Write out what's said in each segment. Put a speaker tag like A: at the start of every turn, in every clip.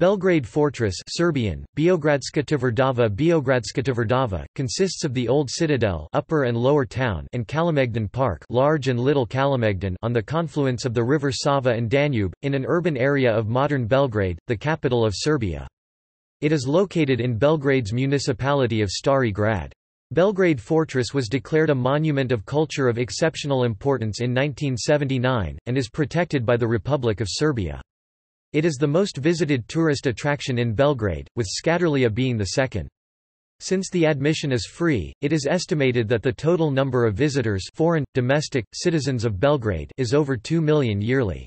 A: Belgrade Fortress Serbian, Beogradska tvrdava Beogradska tvrdava, consists of the Old Citadel upper and lower town and Kalemegdan Park large and Little Kalemegdan on the confluence of the river Sava and Danube, in an urban area of modern Belgrade, the capital of Serbia. It is located in Belgrade's municipality of Stari Grad. Belgrade Fortress was declared a Monument of Culture of Exceptional Importance in 1979, and is protected by the Republic of Serbia. It is the most visited tourist attraction in Belgrade, with Skadarlija being the second. Since the admission is free, it is estimated that the total number of visitors foreign, domestic, citizens of Belgrade is over 2 million yearly.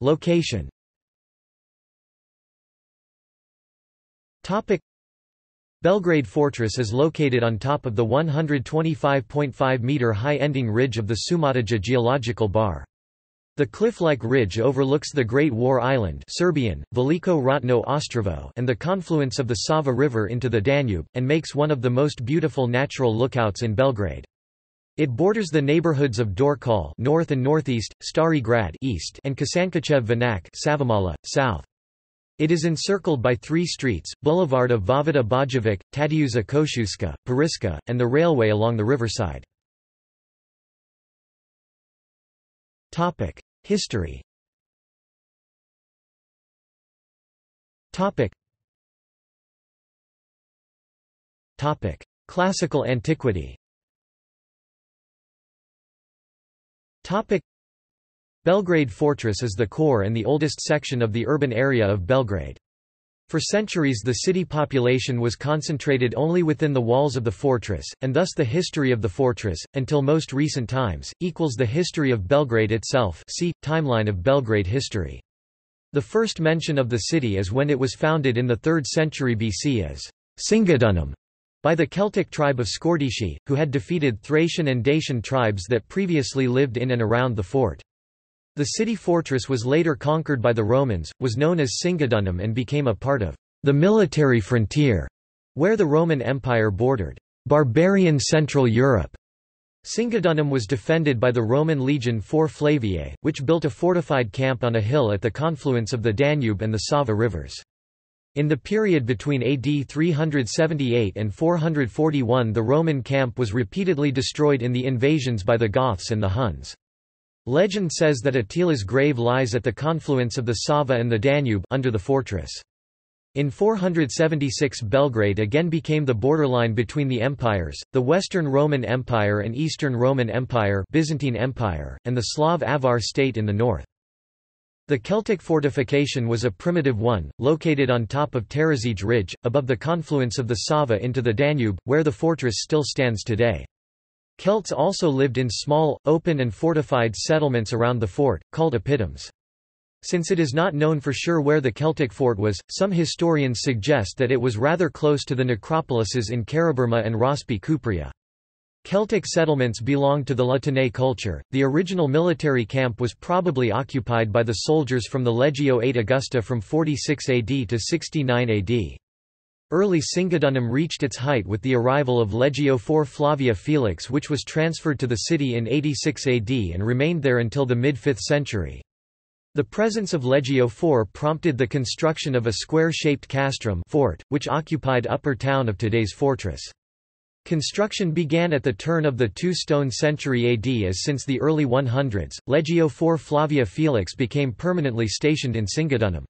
A: Location Belgrade Fortress is located on top of the 125.5-metre high ending ridge of the Šumadija geological bar. The cliff-like ridge overlooks the Great War Island Serbian, Veliko Ratno Ostrvo and the confluence of the Sava River into the Danube, and makes one of the most beautiful natural lookouts in Belgrade. It borders the neighborhoods of Dorćol north and northeast, Stari Grad east, and Kosančićev Venac Savamala, south. It is encircled by three streets, Boulevard of Vojvoda Bojovic, Tadeuza Kosciuska, Pariska, and the railway along the riverside. History Classical antiquity Belgrade Fortress is the core and the oldest section of the urban area of Belgrade. For centuries the city population was concentrated only within the walls of the fortress, and thus the history of the fortress, until most recent times, equals the history of Belgrade itself see, Timeline of Belgrade history. The first mention of the city is when it was founded in the 3rd century BC as Singidunum by the Celtic tribe of Scordisci, who had defeated Thracian and Dacian tribes that previously lived in and around the fort. The city fortress was later conquered by the Romans, was known as Singidunum and became a part of the military frontier, where the Roman Empire bordered barbarian Central Europe. Singidunum was defended by the Roman legion IV Flaviae, which built a fortified camp on a hill at the confluence of the Danube and the Sava rivers. In the period between AD 378 and 441 the Roman camp was repeatedly destroyed in the invasions by the Goths and the Huns. Legend says that Attila's grave lies at the confluence of the Sava and the Danube under the fortress. In 476 Belgrade again became the borderline between the empires, the Western Roman Empire and Eastern Roman Empire, Byzantine Empire, and the Slav Avar state in the north. The Celtic fortification was a primitive one, located on top of Terazije Ridge, above the confluence of the Sava into the Danube, where the fortress still stands today. Celts also lived in small, open and fortified settlements around the fort, called oppidums. Since it is not known for sure where the Celtic fort was, some historians suggest that it was rather close to the necropolises in Karaburma and Rospi Ćuprija. Celtic settlements belonged to the La Tène culture. The original military camp was probably occupied by the soldiers from the Legio VIII Augusta from 46 AD to 69 AD. Early Singidunum reached its height with the arrival of Legio IV Flavia Felix which was transferred to the city in 86 AD and remained there until the mid-5th century. The presence of Legio IV prompted the construction of a square-shaped castrum fort, which occupied upper town of today's fortress. Construction began at the turn of the two-stone century AD as since the early 100s, Legio IV Flavia Felix became permanently stationed in Singidunum.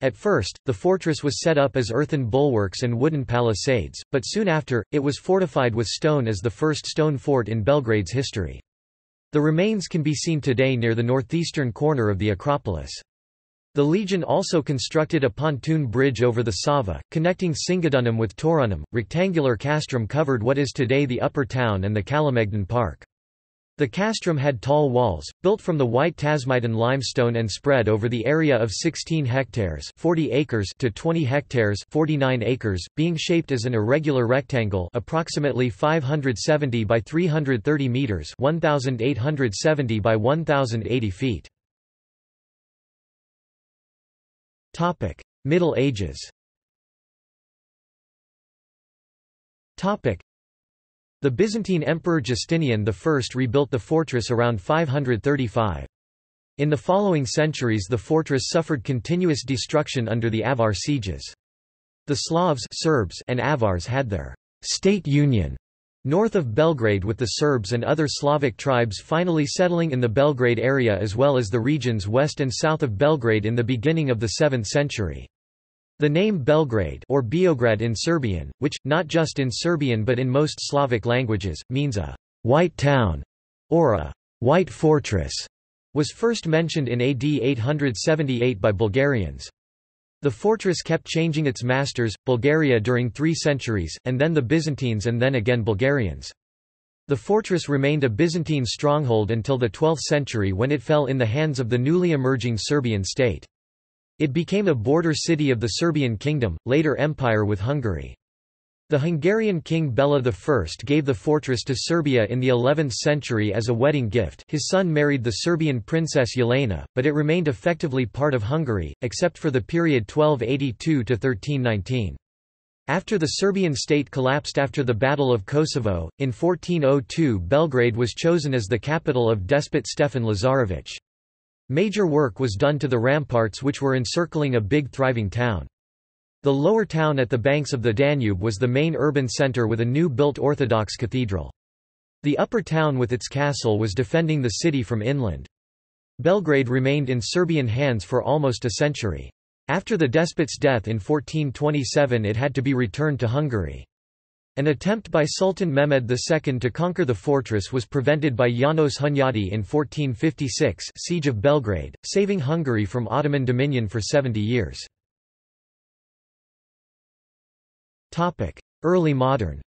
A: At first, the fortress was set up as earthen bulwarks and wooden palisades, but soon after, it was fortified with stone as the first stone fort in Belgrade's history. The remains can be seen today near the northeastern corner of the Acropolis. The Legion also constructed a pontoon bridge over the Sava, connecting Singidunum with Taurunum. Rectangular castrum covered what is today the upper town and the Kalemegdan Park. The castrum had tall walls, built from the white Tašmajdan limestone and spread over the area of 16 hectares 40 acres to 20 hectares 49 acres, being shaped as an irregular rectangle approximately 570 by 330 meters 1870 by 1080 feet. Middle Ages. The Byzantine Emperor Justinian I rebuilt the fortress around 535. In the following centuries the fortress suffered continuous destruction under the Avar sieges. The Slavs Serbs and Avars had their state union north of Belgrade with the Serbs and other Slavic tribes finally settling in the Belgrade area as well as the regions west and south of Belgrade in the beginning of the 7th century. The name Belgrade or Beograd in Serbian, which, not just in Serbian but in most Slavic languages, means a «white town» or a «white fortress» was first mentioned in AD 878 by Bulgarians. The fortress kept changing its masters, Bulgaria during three centuries, and then the Byzantines and then again Bulgarians. The fortress remained a Byzantine stronghold until the 12th century when it fell in the hands of the newly emerging Serbian state. It became a border city of the Serbian kingdom, later empire with Hungary. The Hungarian king Bela I gave the fortress to Serbia in the 11th century as a wedding gift his son married the Serbian princess Jelena, but it remained effectively part of Hungary, except for the period 1282–1319. After the Serbian state collapsed after the Battle of Kosovo, in 1402 Belgrade was chosen as the capital of despot Stefan Lazarević. Major work was done to the ramparts which were encircling a big thriving town. The lower town at the banks of the Danube was the main urban centre with a new built Orthodox cathedral. The upper town with its castle was defending the city from inland. Belgrade remained in Serbian hands for almost a century. After the despot's death in 1427 it had to be returned to Hungary. An attempt by Sultan Mehmed II to conquer the fortress was prevented by János Hunyadi in 1456 siege of Belgrade, saving Hungary from Ottoman dominion for 70 years. Early modern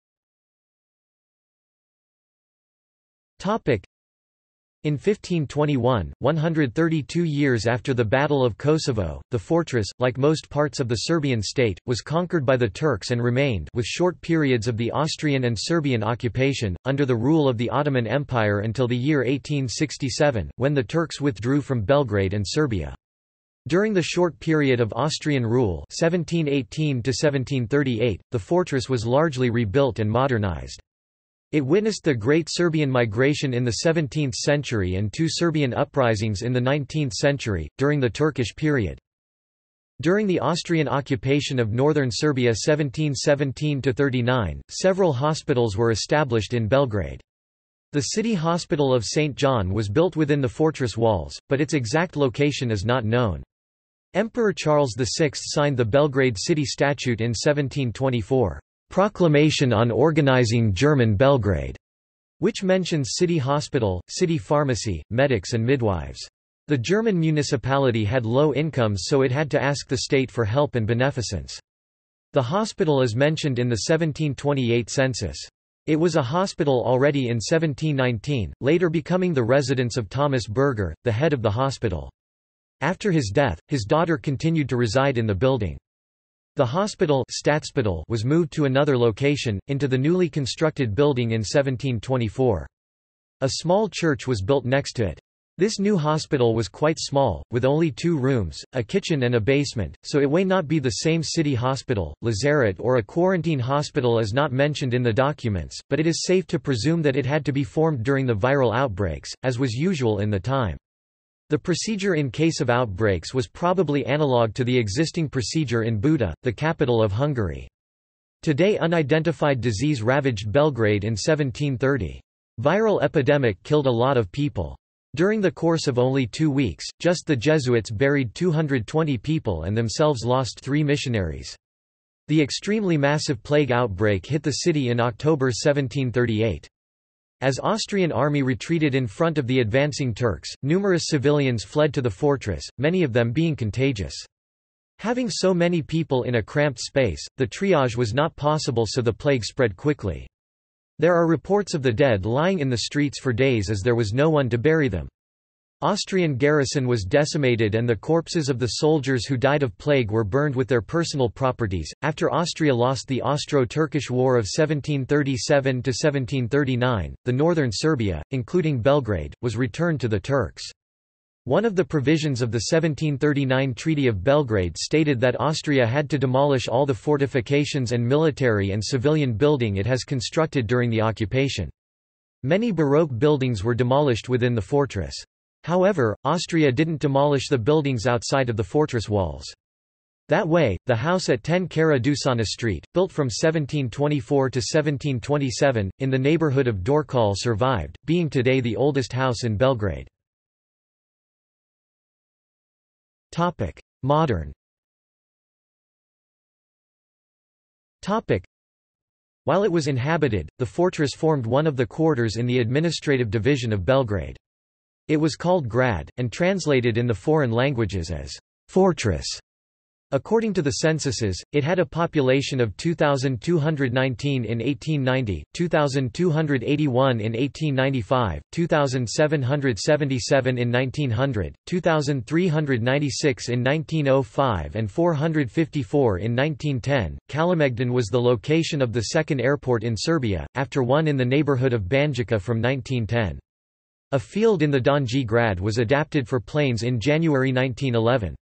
A: in 1521, 132 years after the Battle of Kosovo, the fortress, like most parts of the Serbian state, was conquered by the Turks and remained with short periods of the Austrian and Serbian occupation, under the rule of the Ottoman Empire until the year 1867, when the Turks withdrew from Belgrade and Serbia. During the short period of Austrian rule 1718 the fortress was largely rebuilt and modernized. It witnessed the Great Serbian Migration in the 17th century and two Serbian uprisings in the 19th century, during the Turkish period. During the Austrian occupation of northern Serbia 1717–39, several hospitals were established in Belgrade. The city hospital of St. John was built within the fortress walls, but its exact location is not known. Emperor Charles VI signed the Belgrade City Statute in 1724, "'Proclamation on Organizing German Belgrade' which mentions city hospital, city pharmacy, medics and midwives. The German municipality had low incomes so it had to ask the state for help and beneficence. The hospital is mentioned in the 1728 census. It was a hospital already in 1719, later becoming the residence of Thomas Berger, the head of the hospital. After his death, his daughter continued to reside in the building. The hospital was moved to another location, into the newly constructed building in 1724. A small church was built next to it. This new hospital was quite small, with only two rooms, a kitchen and a basement, so it may not be the same city hospital, lazaret or a quarantine hospital is not mentioned in the documents, but it is safe to presume that it had to be formed during the viral outbreaks, as was usual in the time. The procedure in case of outbreaks was probably analogue to the existing procedure in Buda, the capital of Hungary. Today unidentified disease ravaged Belgrade in 1730. Viral epidemic killed a lot of people. During the course of only two weeks, just the Jesuits buried 220 people and themselves lost three missionaries. The extremely massive plague outbreak hit the city in October 1738. As Austrian army retreated in front of the advancing Turks, numerous civilians fled to the fortress, many of them being contagious. Having so many people in a cramped space, the triage was not possible so the plague spread quickly. There are reports of the dead lying in the streets for days as there was no one to bury them. Austrian garrison was decimated and the corpses of the soldiers who died of plague were burned with their personal properties. After Austria lost the Austro-Turkish War of 1737 to 1739, the northern Serbia, including Belgrade, was returned to the Turks. One of the provisions of the 1739 Treaty of Belgrade stated that Austria had to demolish all the fortifications and military and civilian building it has constructed during the occupation. Many Baroque buildings were demolished within the fortress. However, Austria didn't demolish the buildings outside of the fortress walls. That way, the house at 10 Cara Dusana Street, built from 1724 to 1727, in the neighborhood of Dorćol survived, being today the oldest house in Belgrade. Modern While it was inhabited, the fortress formed one of the quarters in the administrative division of Belgrade. It was called Grad, and translated in the foreign languages as fortress. According to the censuses, it had a population of 2,219 in 1890, 2,281 in 1895, 2,777 in 1900, 2,396 in 1905 and 454 in 1910. Kalemegdan was the location of the second airport in Serbia, after one in the neighborhood of Banjica from 1910. A field in the Donji Grad was adapted for planes in January 1911.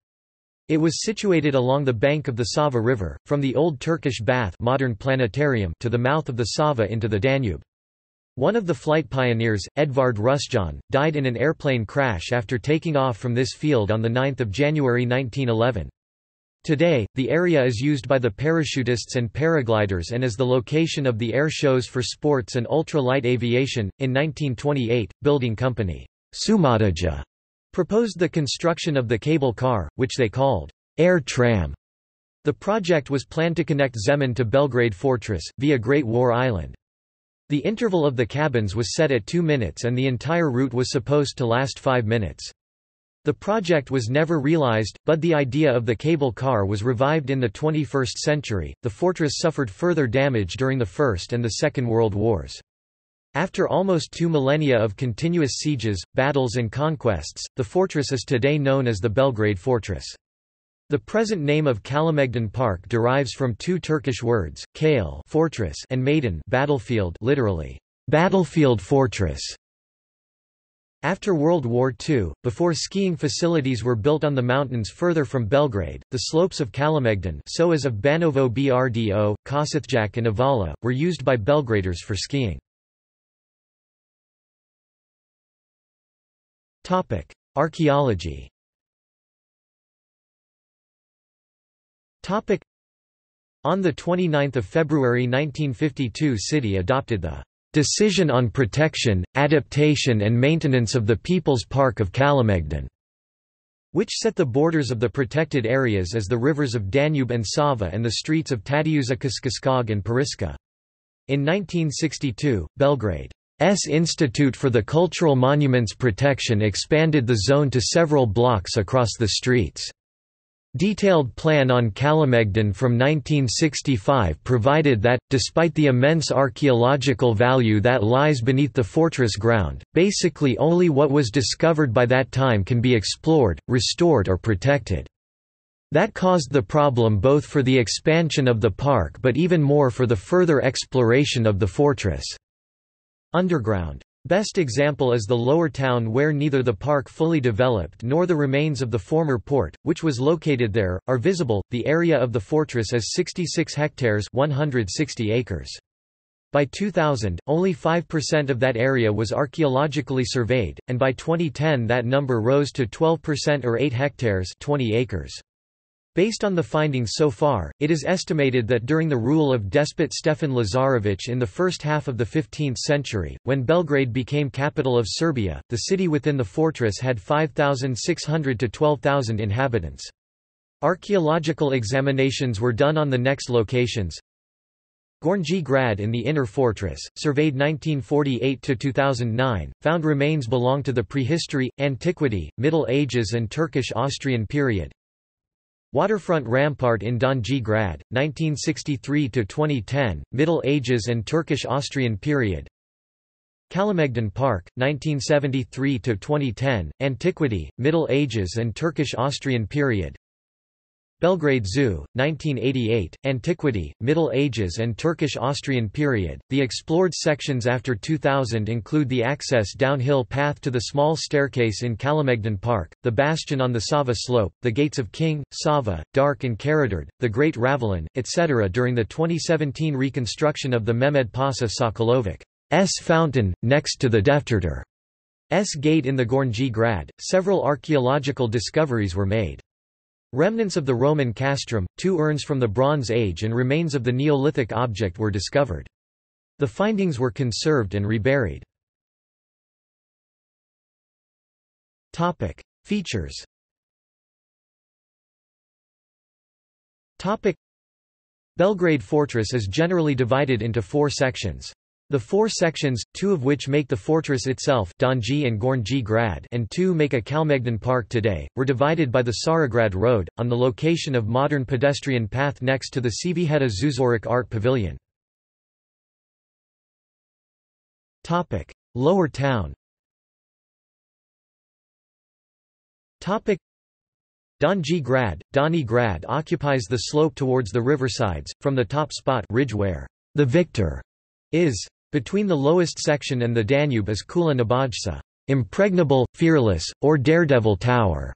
A: It was situated along the bank of the Sava River, from the old Turkish bath modern planetarium to the mouth of the Sava into the Danube. One of the flight pioneers, Edvard Rusjan, died in an airplane crash after taking off from this field on 9 January 1911. Today, the area is used by the parachutists and paragliders and is the location of the air shows for sports and ultra-light aviation. In 1928, building company Šumadija proposed the construction of the cable car, which they called air tram. The project was planned to connect Zemun to Belgrade Fortress, via Great War Island. The interval of the cabins was set at two minutes and the entire route was supposed to last five minutes. The project was never realized, but the idea of the cable car was revived in the 21st century. The fortress suffered further damage during the First and the Second World Wars. After almost two millennia of continuous sieges, battles and conquests, the fortress is today known as the Belgrade Fortress. The present name of Kalemegdan Park derives from two Turkish words, kale fortress and maidan battlefield literally, battlefield fortress. After World War II, before skiing facilities were built on the mountains further from Belgrade, the slopes of Kalemegdan so as of Banovo Brdo, Košutnjak and Avala, were used by Belgraders for skiing. Archaeology. On the 29th of February 1952, city adopted the Decision on Protection, Adaptation and Maintenance of the People's Park of Kalemegdan, which set the borders of the protected areas as the rivers of Danube and Sava and the streets of Tadeuza and Pariska. In 1962, Belgrade S Institute for the Cultural Monuments Protection expanded the zone to several blocks across the streets. Detailed plan on Kalemegdan from 1965 provided that, despite the immense archaeological value that lies beneath the fortress ground, basically only what was discovered by that time can be explored, restored or protected. That caused the problem both for the expansion of the park but even more for the further exploration of the fortress. Underground. Best example is the lower town where neither the park fully developed nor the remains of the former port, which was located there, are visible. The area of the fortress is 66 hectares 160 acres. By 2000, only 5% of that area was archaeologically surveyed, and by 2010 that number rose to 12% or 8 hectares 20 acres. Based on the findings so far, it is estimated that during the rule of despot Stefan Lazarević in the first half of the 15th century, when Belgrade became capital of Serbia, the city within the fortress had 5,600 to 12,000 inhabitants. Archaeological examinations were done on the next locations. Gornji Grad in the inner fortress, surveyed 1948–2009, found remains belong to the prehistory, antiquity, Middle Ages and Turkish-Austrian period. Waterfront Rampart in Donji Grad, 1963–2010, Middle Ages and Turkish-Austrian period. Kalemegdan Park, 1973–2010, Antiquity, Middle Ages and Turkish-Austrian period Belgrade Zoo, 1988, Antiquity, Middle Ages and Turkish-Austrian period. The explored sections after 2000 include the access downhill path to the small staircase in Kalemegdan Park, the bastion on the Sava slope, the gates of King, Sava, Dark and Karađorđe, the Great Ravelin, etc. During the 2017 reconstruction of the Mehmed Pasha Sokolović's fountain, next to the Defterdar. gate in the Gornji Grad, several archaeological discoveries were made. Remnants of the Roman castrum, two urns from the Bronze Age and remains of the Neolithic object were discovered. The findings were conserved and reburied. Features Belgrade Fortress is generally divided into four sections. The four sections, two of which make the fortress itself Donji and Gornji Grad and two make a Kalemegdan park today, were divided by the Tsarograd Road, on the location of modern pedestrian path next to the Cvijeta Zuzoric Art Pavilion. Lower town Donji Grad, Doni Grad occupies the slope towards the riversides, from the top spot ridge where the victor is. Between the lowest section and the Danube is Kula Nebojša, impregnable, fearless, or daredevil tower,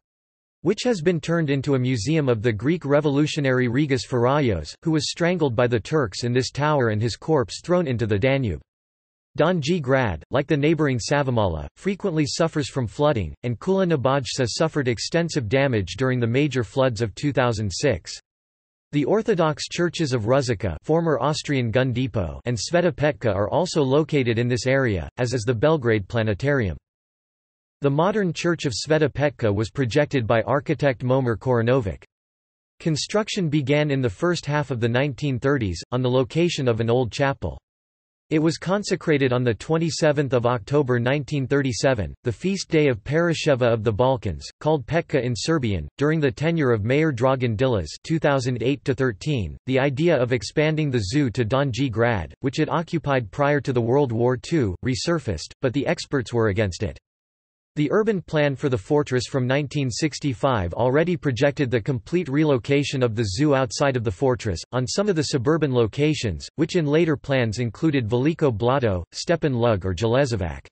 A: which has been turned into a museum of the Greek revolutionary Rigas Feraios, who was strangled by the Turks in this tower and his corpse thrown into the Danube. Donji Grad, like the neighbouring Savamala, frequently suffers from flooding, and Kula Nebojša suffered extensive damage during the major floods of 2006. The Orthodox churches of Ruzica former Austrian gun depot and Sveta Petka are also located in this area, as is the Belgrade Planetarium. The modern church of Sveta Petka was projected by architect Momir Korunović. Construction began in the first half of the 1930s, on the location of an old chapel. It was consecrated on 27 October 1937, the feast day of Parasheva of the Balkans, called Petka in Serbian, during the tenure of Mayor Dragan Dilas 2008 .The idea of expanding the zoo to Donji Grad, which it occupied prior to the World War II, resurfaced, but the experts were against it. The urban plan for the fortress from 1965 already projected the complete relocation of the zoo outside of the fortress, on some of the suburban locations, which in later plans included Veliko Blato, Stepan Lug or Jelezovac.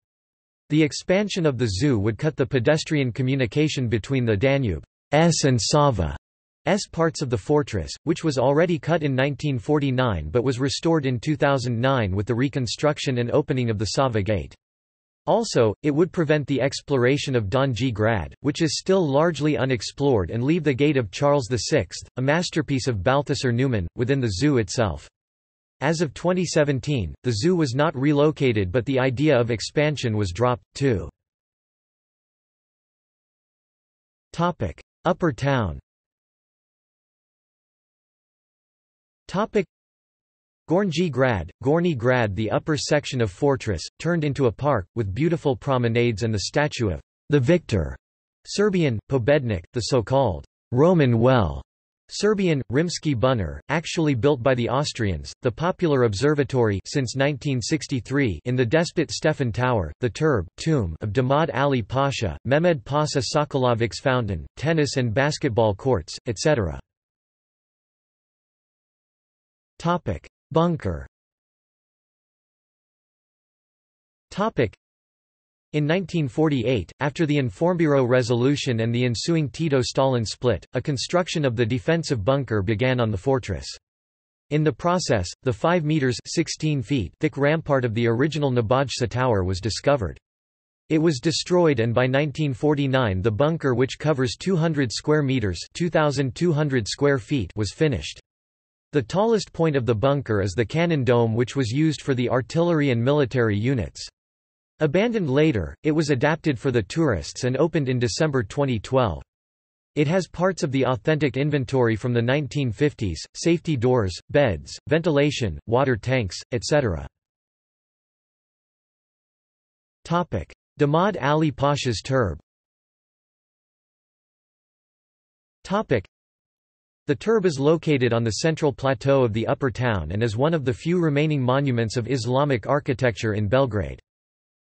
A: The expansion of the zoo would cut the pedestrian communication between the Danube's and Sava's parts of the fortress, which was already cut in 1949 but was restored in 2009 with the reconstruction and opening of the Sava Gate. Also, it would prevent the exploration of Donji Grad, which is still largely unexplored and leave the Gate of Charles VI, a masterpiece of Balthasar Neumann, within the zoo itself. As of 2017, the zoo was not relocated but the idea of expansion was dropped, too. Upper town Gornji Grad, Gornji Grad the upper section of fortress, turned into a park, with beautiful promenades and the statue of the victor, Serbian, Pobednik, the so-called Roman well, Serbian, Rimski Bunar, actually built by the Austrians, the popular observatory since 1963 in the Despot Stefan Tower, the turb tomb of Damad Ali Pasha, Mehmed Pasha Sokolovic's fountain, tennis and basketball courts, etc. Bunker in 1948, after the Informbiro resolution and the ensuing Tito-Stalin split, a construction of the defensive bunker began on the fortress. In the process, the 5 meters 16 feet thick rampart of the original Nebojša tower was discovered. It was destroyed and by 1949 the bunker which covers 200 square meters 2200 square feet was finished. The tallest point of the bunker is the cannon dome which was used for the artillery and military units. Abandoned later, it was adapted for the tourists and opened in December 2012. It has parts of the authentic inventory from the 1950s, safety doors, beds, ventilation, water tanks, etc. Damad Ali Pasha's turb the turb is located on the central plateau of the upper town and is one of the few remaining monuments of Islamic architecture in Belgrade.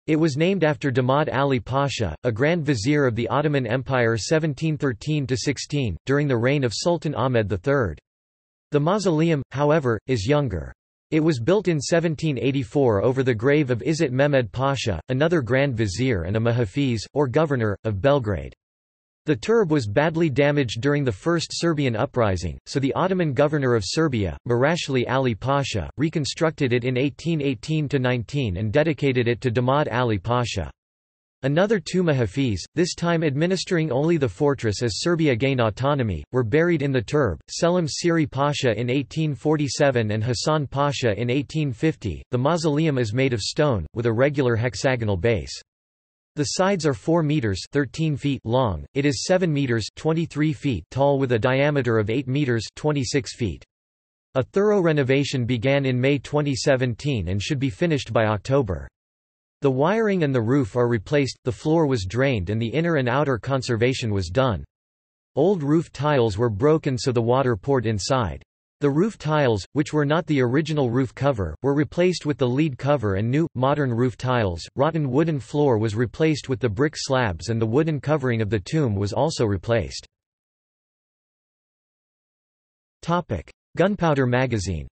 A: It was named after Damad Ali Pasha, a Grand Vizier of the Ottoman Empire 1713–16, during the reign of Sultan Ahmed III. The mausoleum, however, is younger. It was built in 1784 over the grave of Izzat Mehmed Pasha, another Grand Vizier and a Mahafiz, or governor, of Belgrade. The turb was badly damaged during the First Serbian uprising, so the Ottoman governor of Serbia, Murashli Ali Pasha, reconstructed it in 1818–19 and dedicated it to Damad Ali Pasha. Another two Mahafis, this time administering only the fortress as Serbia gained autonomy, were buried in the turb, Selim Siri Pasha in 1847 and Hassan Pasha in 1850. The mausoleum is made of stone, with a regular hexagonal base. The sides are 4 meters 13 feet long, it is 7 meters 23 feet tall with a diameter of 8 meters 26 feet. A thorough renovation began in May 2017 and should be finished by October. The wiring and the roof are replaced, the floor was drained and the inner and outer conservation was done. Old roof tiles were broken so the water poured inside. The roof tiles, which were not the original roof cover, were replaced with the lead cover and new, modern roof tiles. Rotten wooden floor was replaced with the brick slabs and the wooden covering of the tomb was also replaced. Gunpowder magazine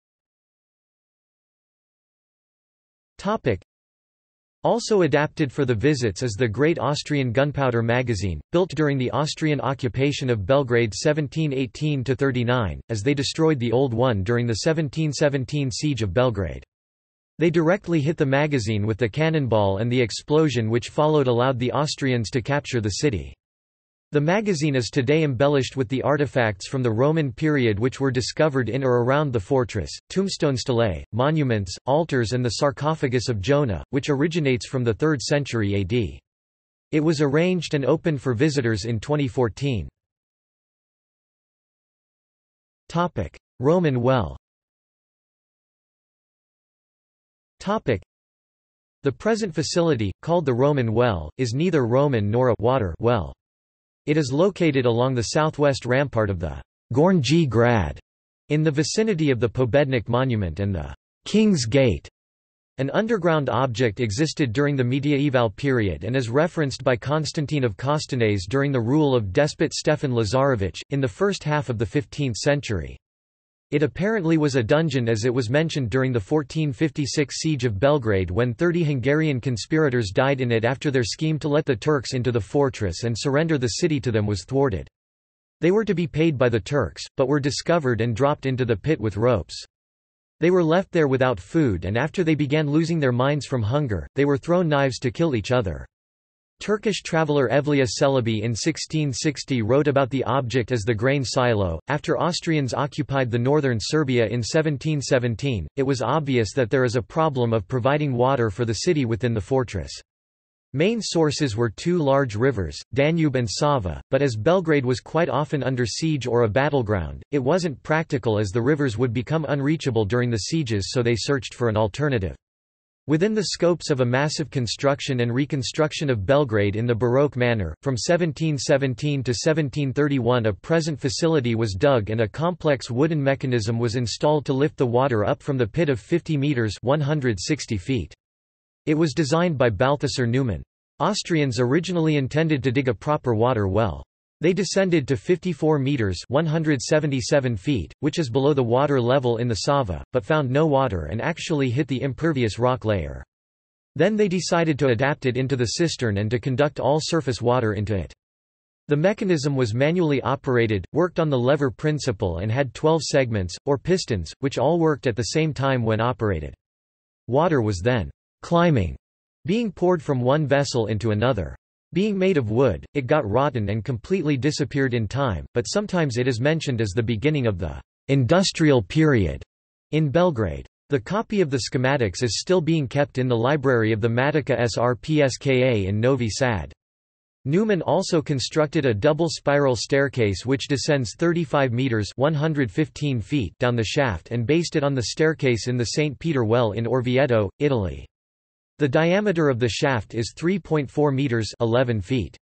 A: also adapted for the visits is the Great Austrian Gunpowder Magazine, built during the Austrian occupation of Belgrade 1718–39, as they destroyed the old one during the 1717 siege of Belgrade. They directly hit the magazine with the cannonball and the explosion which followed allowed the Austrians to capture the city. The magazine is today embellished with the artifacts from the Roman period which were discovered in or around the fortress, tombstone stelae, monuments, altars and the sarcophagus of Jonah, which originates from the 3rd century AD. It was arranged and opened for visitors in 2014. Roman well The present facility, called the Roman Well, is neither Roman nor a water well. It is located along the southwest rampart of the Gornji Grad, in the vicinity of the Pobednik Monument and the King's Gate. An underground object existed during the mediaeval period and is referenced by Constantine of Kostenets during the rule of despot Stefan Lazarevich, in the first half of the 15th century. It apparently was a dungeon as it was mentioned during the 1456 siege of Belgrade when 30 Hungarian conspirators died in it after their scheme to let the Turks into the fortress and surrender the city to them was thwarted. They were to be paid by the Turks, but were discovered and dropped into the pit with ropes. They were left there without food and after they began losing their minds from hunger, they were thrown knives to kill each other. Turkish traveller Evliya Çelebi in 1660 wrote about the object as the grain silo. After Austrians occupied the northern Serbia in 1717, it was obvious that there is a problem of providing water for the city within the fortress. Main sources were two large rivers, Danube and Sava, but as Belgrade was quite often under siege or a battleground, it wasn't practical as the rivers would become unreachable during the sieges so they searched for an alternative. Within the scopes of a massive construction and reconstruction of Belgrade in the Baroque manner, from 1717 to 1731 a present facility was dug and a complex wooden mechanism was installed to lift the water up from the pit of 50 metres 160 feet. It was designed by Balthasar Neumann. Austrians originally intended to dig a proper water well. They descended to 54 meters 177 feet, which is below the water level in the Sava, but found no water and actually hit the impervious rock layer. Then they decided to adapt it into the cistern and to conduct all surface water into it. The mechanism was manually operated, worked on the lever principle and had 12 segments, or pistons, which all worked at the same time when operated. Water was then climbing, being poured from one vessel into another. Being made of wood, it got rotten and completely disappeared in time, but sometimes it is mentioned as the beginning of the industrial period in Belgrade. The copy of the schematics is still being kept in the library of the Matica Srpska in Novi Sad. Neumann also constructed a double spiral staircase which descends 35 meters (115 feet) down the shaft and based it on the staircase in the St. Peter Well in Orvieto, Italy. The diameter of the shaft is 3.4 meters 11 feet.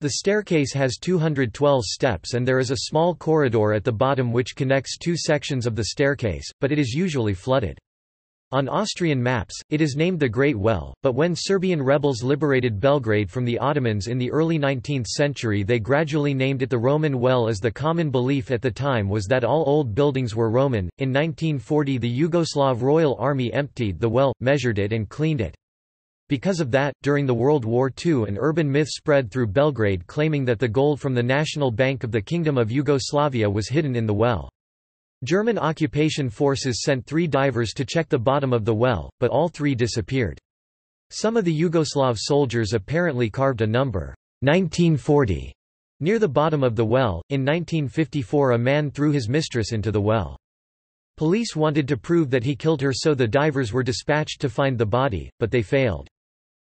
A: The staircase has 212 steps and there is a small corridor at the bottom which connects two sections of the staircase, but it is usually flooded. On Austrian maps, it is named the Great Well, but when Serbian rebels liberated Belgrade from the Ottomans in the early 19th century they gradually named it the Roman Well as the common belief at the time was that all old buildings were Roman. In 1940 the Yugoslav Royal Army emptied the well, measured it and cleaned it. Because of that, during the World War II an urban myth spread through Belgrade claiming that the gold from the National Bank of the Kingdom of Yugoslavia was hidden in the well. German occupation forces sent three divers to check the bottom of the well, but all three disappeared. Some of the Yugoslav soldiers apparently carved a number 1940 near the bottom of the well. In 1954, a man threw his mistress into the well. Police wanted to prove that he killed her, so the divers were dispatched to find the body, but they failed.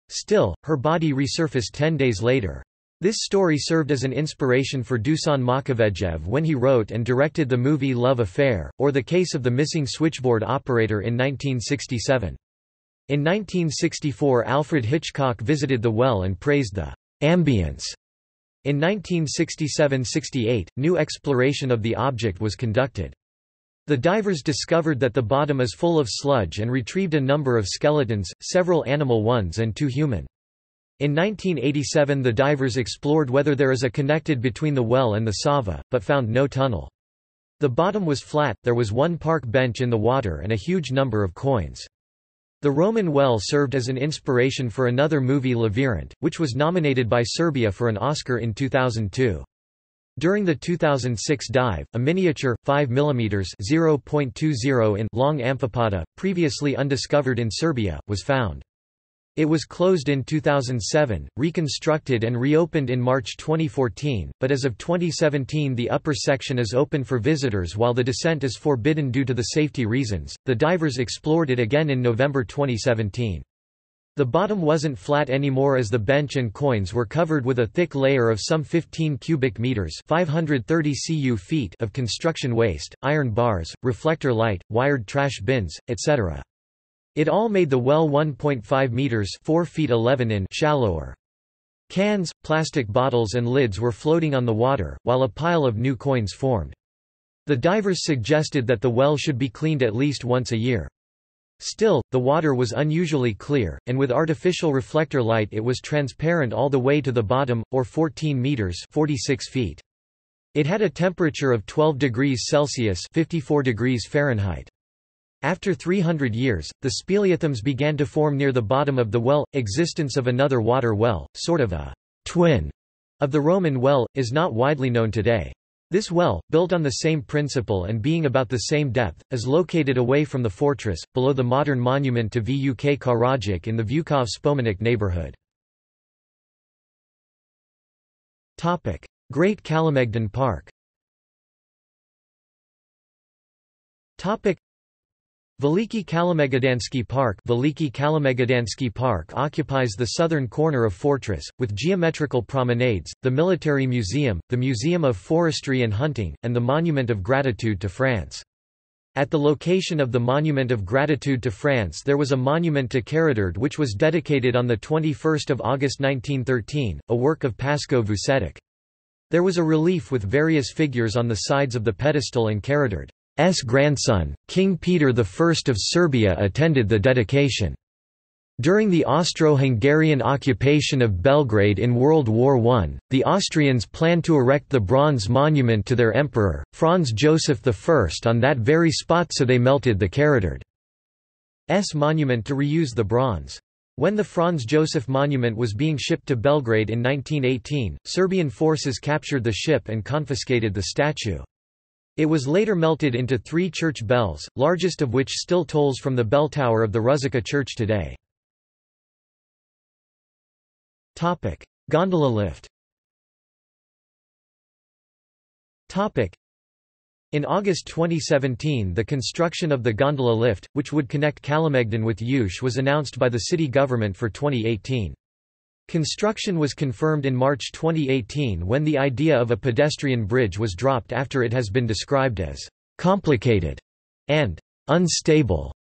A: Still, her body resurfaced ten days later. This story served as an inspiration for Dusan Makavejev when he wrote and directed the movie Love Affair, or The Case of the Missing Switchboard Operator in 1967. In 1964 Alfred Hitchcock visited the well and praised the ambience. In 1967–68, new exploration of the object was conducted. The divers discovered that the bottom is full of sludge and retrieved a number of skeletons, several animal ones and two human. In 1987 the divers explored whether there is a connected between the well and the Sava, but found no tunnel. The bottom was flat, there was one park bench in the water and a huge number of coins. The Roman well served as an inspiration for another movie Lavirint, which was nominated by Serbia for an Oscar in 2002. During the 2006 dive, a miniature, 5 mm (0.20 in) long amphipoda, previously undiscovered in Serbia, was found. It was closed in 2007, reconstructed and reopened in March 2014, but as of 2017 the upper section is open for visitors while the descent is forbidden due to the safety reasons. The divers explored it again in November 2017. The bottom wasn't flat anymore as the bench and coins were covered with a thick layer of some 15 cubic meters 530 cu feet of construction waste, iron bars, reflector light, wired trash bins, etc. It all made the well 1.5 meters 4 feet 11 in shallower. Cans, plastic bottles and lids were floating on the water, while a pile of new coins formed. The divers suggested that the well should be cleaned at least once a year. Still, the water was unusually clear, and with artificial reflector light it was transparent all the way to the bottom, or 14 meters 46 feet. It had a temperature of 12 degrees Celsius 54 degrees Fahrenheit. After 300 years, the speleothems began to form near the bottom of the well. Existence of another water well, sort of a twin of the Roman well, is not widely known today. This well, built on the same principle and being about the same depth, is located away from the fortress, below the modern monument to Vuk Karadžić in the Vukov Spomenik neighborhood. Great Kalemegdan Park Veliki Kalemegdanski Park Veliki Kalemegdanski Park occupies the southern corner of Fortress, with geometrical promenades, the military museum, the Museum of Forestry and Hunting, and the Monument of Gratitude to France. At the location of the Monument of Gratitude to France there was a monument to Karađorđe which was dedicated on 21 August 1913, a work of Pasko Vucetić. There was a relief with various figures on the sides of the pedestal and Karađorđe. S grandson, King Peter I of Serbia attended the dedication. During the Austro-Hungarian occupation of Belgrade in World War I, the Austrians planned to erect the bronze monument to their emperor, Franz Joseph I on that very spot so they melted the Karađorđe's monument to reuse the bronze. When the Franz Joseph monument was being shipped to Belgrade in 1918, Serbian forces captured the ship and confiscated the statue. It was later melted into three church bells, largest of which still tolls from the bell tower of the Ruzica church today. Topic: Gondola lift Topic: in August 2017 the construction of the gondola lift, which would connect Kalemegdan with Ušće was announced by the city government for 2018. Construction was confirmed in March 2018 when the idea of a pedestrian bridge was dropped after it has been described as complicated and unstable.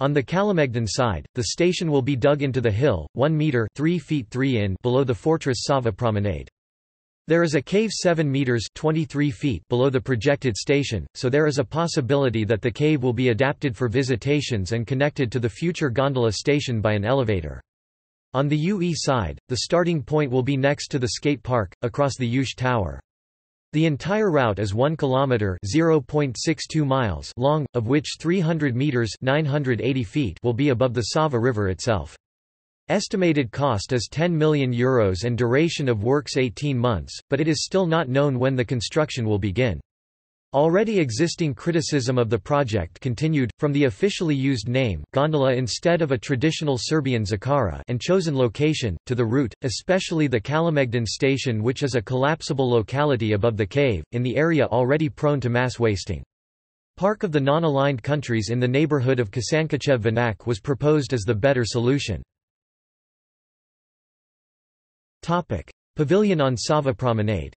A: On the Kalemegdan side, the station will be dug into the hill, 1 meter 3 feet 3 in below the Fortress Sava promenade. There is a cave 7 meters 23 feet below the projected station, so there is a possibility that the cave will be adapted for visitations and connected to the future gondola station by an elevator. On the UE side, the starting point will be next to the skate park, across the Ušće Tower. The entire route is 1 kilometer (0.62 miles) long, of which 300 meters (980 feet) will be above the Sava River itself. Estimated cost is 10 million euros and duration of works 18 months, but it is still not known when the construction will begin. Already existing criticism of the project continued, from the officially used name gondola instead of a traditional Serbian zakara and chosen location, to the route, especially the Kalemegdan station which is a collapsible locality above the cave, in the area already prone to mass wasting. Park of the non-aligned countries in the neighborhood of Kosančićev Venac was proposed as the better solution. Pavilion on Sava Promenade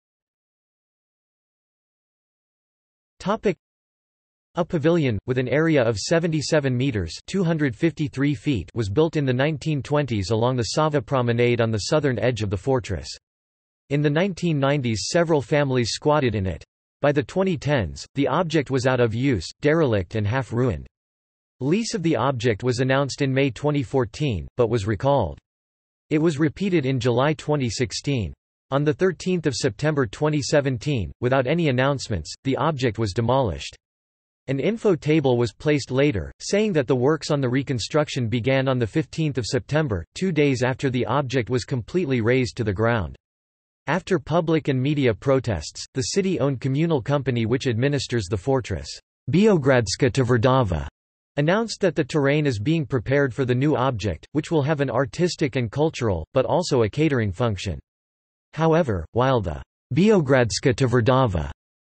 A: a pavilion, with an area of 77 metres 253 feet was built in the 1920s along the Sava promenade on the southern edge of the fortress. In the 1990s several families squatted in it. By the 2010s, the object was out of use, derelict and half-ruined. Lease of the object was announced in May 2014, but was recalled. It was repeated in July 2016. On 13 September 2017, without any announcements, the object was demolished. An info table was placed later, saying that the works on the reconstruction began on 15 September, two days after the object was completely razed to the ground. After public and media protests, the city-owned communal company which administers the fortress, Beogradska Tvrđava, announced that the terrain is being prepared for the new object, which will have an artistic and cultural, but also a catering function. However, while the Beogradska Tvrđava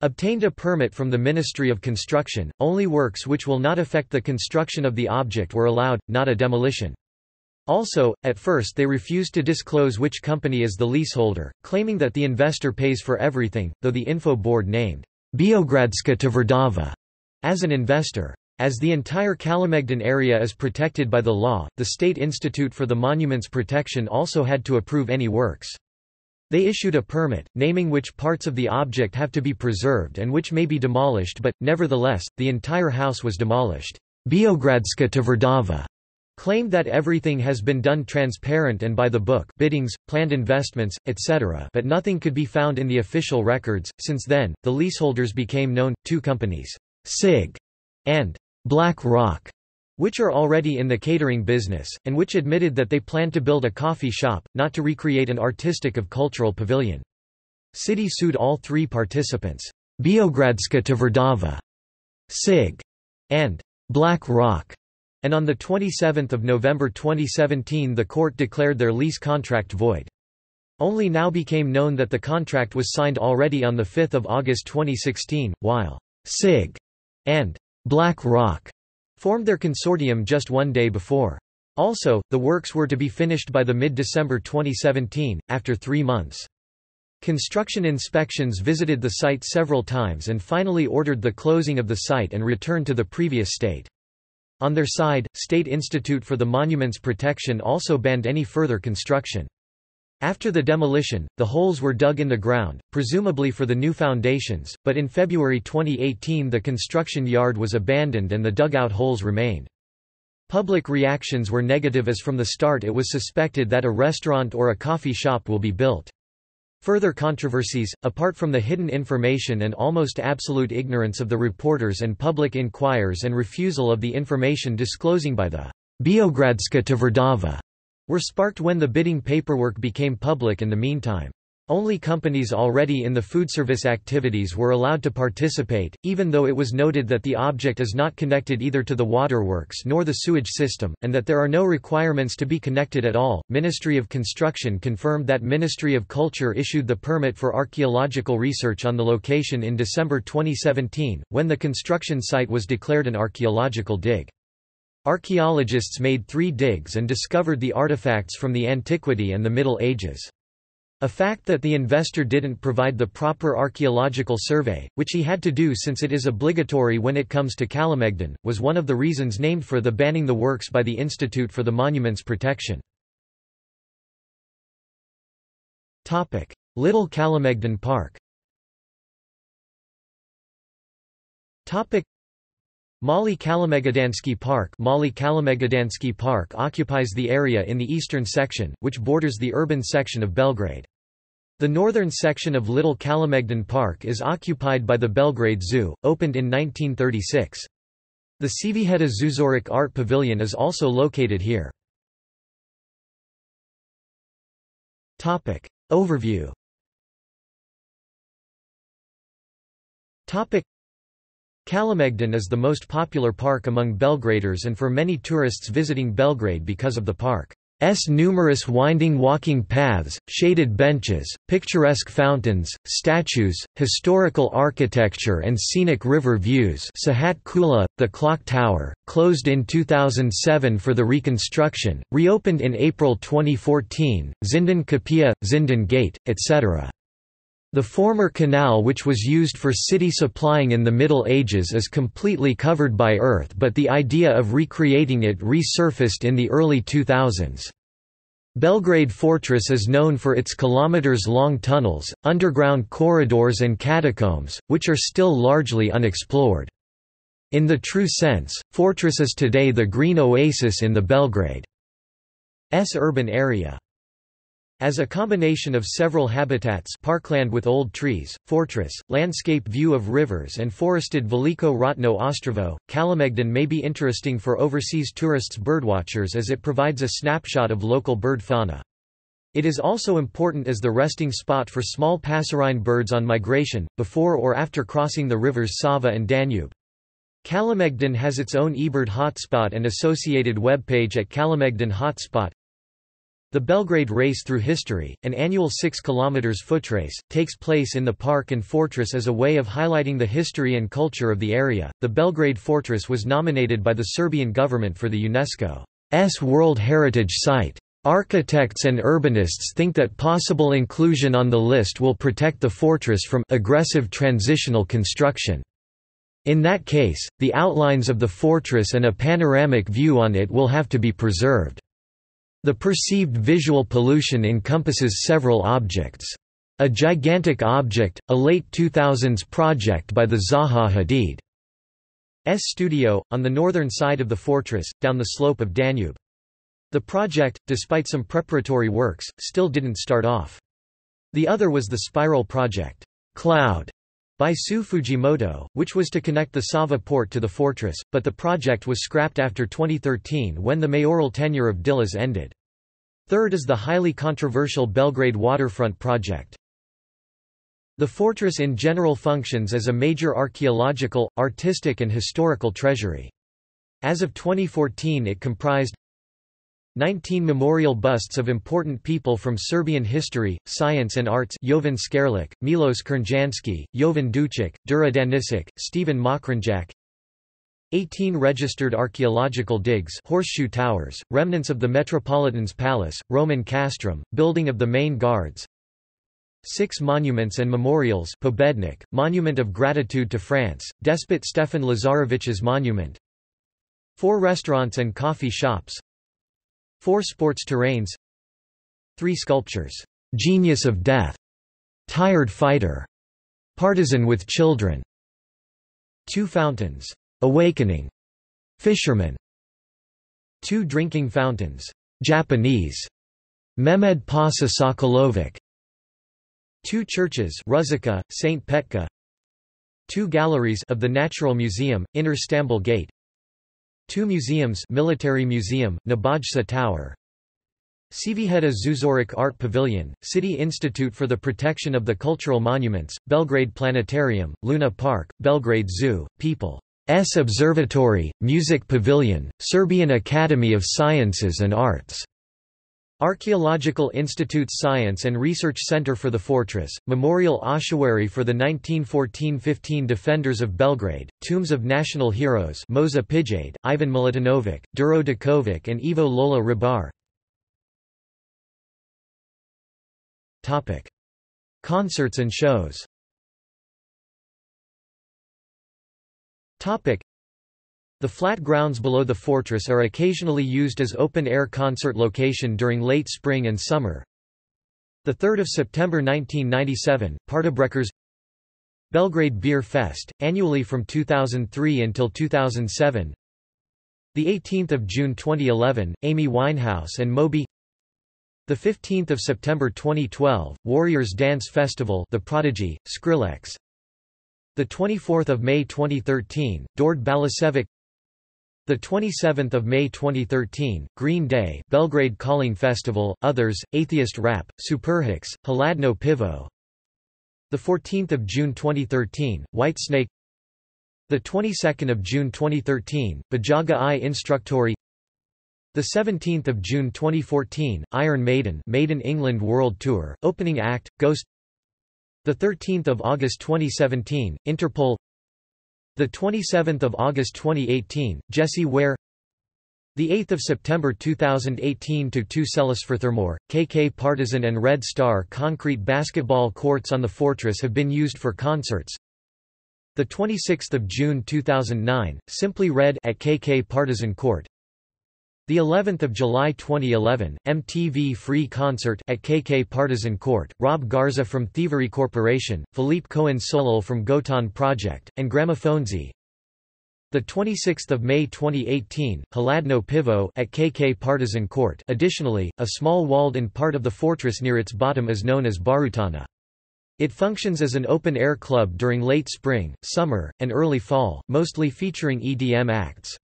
A: obtained a permit from the Ministry of Construction, only works which will not affect the construction of the object were allowed, not a demolition. Also, at first they refused to disclose which company is the leaseholder, claiming that the investor pays for everything, though the info board named Beogradska Tvrđava as an investor. As the entire Kalemegdan area is protected by the law, the State Institute for the Monuments Protection also had to approve any works. They issued a permit, naming which parts of the object have to be preserved and which may be demolished but, nevertheless, the entire house was demolished. Beogradska Tvrđava claimed that everything has been done transparent and by the book biddings, planned investments, etc. but nothing could be found in the official records. Since then, the leaseholders became known, two companies, SIG and Black Rock, which are already in the catering business, and which admitted that they planned to build a coffee shop, not to recreate an artistic of cultural pavilion. City sued all three participants, Beogradska Tvrđava, SIG, and Black Rock, and on 27 November 2017 the court declared their lease contract void. Only now became known that the contract was signed already on 5 August 2016, while SIG and Black Rock formed their consortium just one day before. Also, the works were to be finished by the mid-December 2017, after three months. Construction inspections visited the site several times and finally ordered the closing of the site and return to the previous state. On their side, State Institute for the Monuments Protection also banned any further construction. After the demolition, the holes were dug in the ground, presumably for the new foundations, but in February 2018 the construction yard was abandoned and the dugout holes remained. Public reactions were negative as from the start it was suspected that a restaurant or a coffee shop will be built. Further controversies, apart from the hidden information and almost absolute ignorance of the reporters and public inquires and refusal of the information disclosing by the Beogradska Tvrđava were sparked when the bidding paperwork became public in the meantime. Only companies already in the food service activities were allowed to participate, even though it was noted that the object is not connected either to the waterworks nor the sewage system, and that there are no requirements to be connected at all. Ministry of Construction confirmed that Ministry of Culture issued the permit for archaeological research on the location in December 2017, when the construction site was declared an archaeological dig. Archaeologists made three digs and discovered the artifacts from the Antiquity and the Middle Ages. A fact that the investor didn't provide the proper archaeological survey, which he had to do since it is obligatory when it comes to Kalemegdan, was one of the reasons named for the banning the works by the Institute for the Monuments Protection. Little Kalemegdan Park Mali Kalemegdanski Park Mali Kalemegdanski Park occupies the area in the eastern section, which borders the urban section of Belgrade. The northern section of Little Kalemegdan Park is occupied by the Belgrade Zoo, opened in 1936. The Cvijeta Zuzorić Art Pavilion is also located here. Overview Kalemegdan is the most popular park among Belgraders and for many tourists visiting Belgrade because of the park. S numerous winding walking paths, shaded benches, picturesque fountains, statues, historical architecture and scenic river views Sahat Kula, the clock tower, closed in 2007 for the reconstruction, reopened in April 2014, Zindan Kapija, Zindan Gate, etc. The former canal which was used for city supplying in the Middle Ages is completely covered by earth but the idea of recreating it resurfaced in the early 2000s. Belgrade Fortress is known for its kilometers-long tunnels, underground corridors and catacombs, which are still largely unexplored. In the true sense, Fortress is today the green oasis in the Belgrade's urban area. As a combination of several habitats parkland with old trees, fortress, landscape view of rivers and forested Veliko Ratno Ostrvo, Kalemegdan may be interesting for overseas tourists birdwatchers as it provides a snapshot of local bird fauna. It is also important as the resting spot for small passerine birds on migration, before or after crossing the rivers Sava and Danube. Kalemegdan has its own eBird hotspot and associated webpage at Kalemegdan Hotspot. The Belgrade Race Through History, an annual 6 km footrace, takes place in the park and fortress as a way of highlighting the history and culture of the area. The Belgrade Fortress was nominated by the Serbian government for the UNESCO's World Heritage Site. Architects and urbanists think that possible inclusion on the list will protect the fortress from aggressive transitional construction. In that case, the outlines of the fortress and a panoramic view on it will have to be preserved. The perceived visual pollution encompasses several objects. A gigantic object, a late 2000s project by the Zaha Hadid. S studio, on the northern side of the fortress, down the slope of Danube. The project, despite some preparatory works, still didn't start off. The other was the Spiral Project, Cloud, by Sou Fujimoto, which was to connect the Sava port to the fortress, but the project was scrapped after 2013 when the mayoral tenure of Đilas ended. Third is the highly controversial Belgrade waterfront project. The fortress in general functions as a major archaeological, artistic and historical treasury. As of 2014 it comprised 19 memorial busts of important people from Serbian history, science and arts Jovan Skerlić, Miloš Crnjanski, Jovan Dučić, Đura Daničić, Stevan Mokranjac. 18 registered archaeological digs horseshoe towers, remnants of the Metropolitan's Palace, Roman castrum, building of the main guards. 6 monuments and memorials Pobednik, Monument of Gratitude to France, Despot Stefan Lazarević's monument. 4 restaurants and coffee shops Four sports terrains Three sculptures, "'Genius of Death", "'Tired Fighter", "'Partisan with Children", Two fountains, "'Awakening", "'Fisherman", Two drinking fountains, "'Japanese", Mehmed Pasha Sokolović", Two churches Ruzica, St. Petka Two galleries of the Natural Museum, Inner Stambol Gate Two museums Military Museum, Nebojša Tower Cvijeta Zuzorić Art Pavilion, City Institute for the Protection of the Cultural Monuments, Belgrade Planetarium, Luna Park, Belgrade Zoo, People's Observatory, Music Pavilion, Serbian Academy of Sciences and Arts Archaeological Institute's Science and Research Center for the Fortress, Memorial Ossuary for the 1914–15 Defenders of Belgrade, Tombs of National Heroes Moša Pijade, Ivan Milutinović, Đuro Đaković and Ivo Lola Ribar Concerts and shows the flat grounds below the fortress are occasionally used as open-air concert location during late spring and summer. 3 September 1997, Partibrejkers Belgrade Beer Fest, annually from 2003 until 2007 the 18th of June 2011, Amy Winehouse and Moby. The 15th of September 2012, Warriors Dance Festival The Prodigy, Skrillex. The 24th of May 2013, Đorđe Balašević the 27th of May 2013, Green Day, Belgrade Calling Festival, Others, Atheist Rap, Superhiks, Hladno Pivo. The 14th of June 2013, Whitesnake. The 22nd of June 2013, Bajaga i Instruktori. The 17th of June 2014, Iron Maiden, Made in England World Tour, opening act, Ghost. The 13th of August 2017, Interpol. The 27th of August 2018, Jessie Ware. The 8th of September 2018 to 2 Furthermore, KK Partizan and Red Star concrete basketball courts on the fortress have been used for concerts. The 26th of June 2009, Simply Red at KK Partizan Court. The 11th of July 2011, MTV Free Concert at KK Partizan Court. Rob Garza from Thievery Corporation, Philippe Cohen Solal from Gotan Project, and Gramophonedzie. The 26th of May 2018, Hladno Pivo at KK Partizan Court. Additionally, a small walled-in part of the fortress near its bottom is known as Barutana. It functions as an open-air club during late spring, summer, and early fall, mostly featuring EDM acts.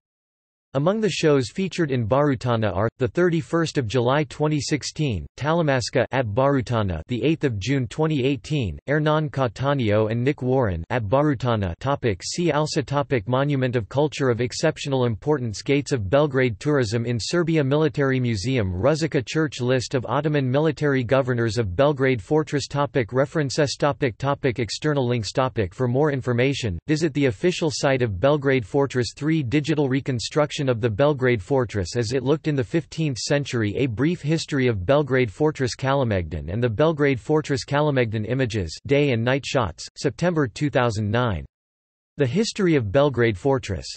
A: Among the shows featured in Barutana are the 31st of July 2016, Talamasca at Barutana, the 8th of June 2018, Hernan Cattaneo and Nick Warren at Barutana. Topic see also topic Monument of Culture of Exceptional Importance Gates of Belgrade Tourism in Serbia Military Museum Ruzica Church List of Ottoman military governors of Belgrade Fortress topic References topic topic External links topic For more information, visit the official site of Belgrade Fortress 3 Digital reconstruction of the Belgrade Fortress as it looked in the 15th century A Brief History of Belgrade Fortress Kalemegdan and the Belgrade Fortress Kalemegdan Images Day and Night Shots, September 2009. The History of Belgrade Fortress